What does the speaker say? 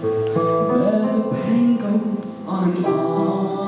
As the pain goes on and on.